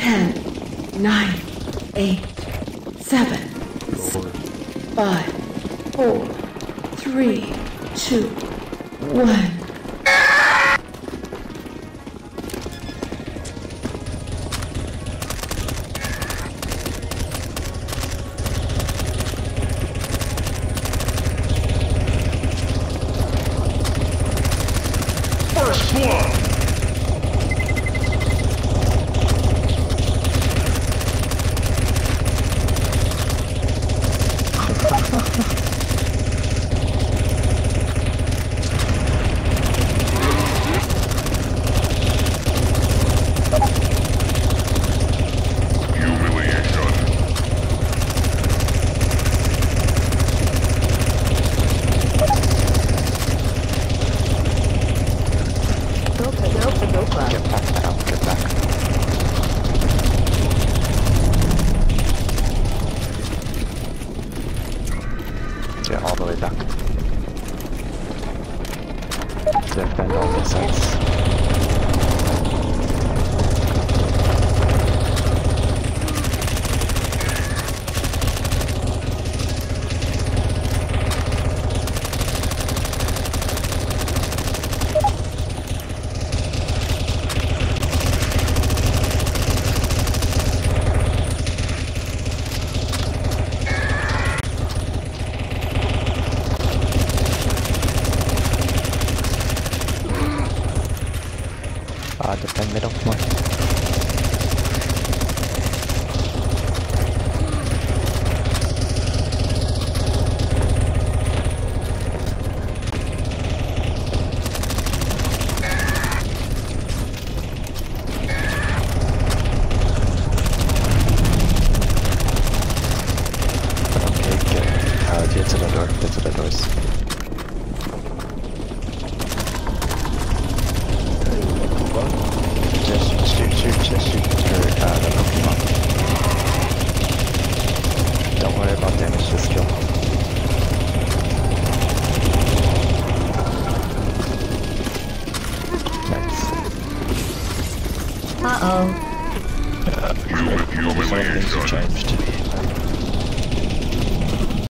Ten, nine, eight, seven, five, four, three, two, one. First blood! Get back now, get back. Get all the way back. Defend all the sides. Uh, defend middle, come on. Get to the door, get to the doors. Uh-oh. Uh, human, human changed.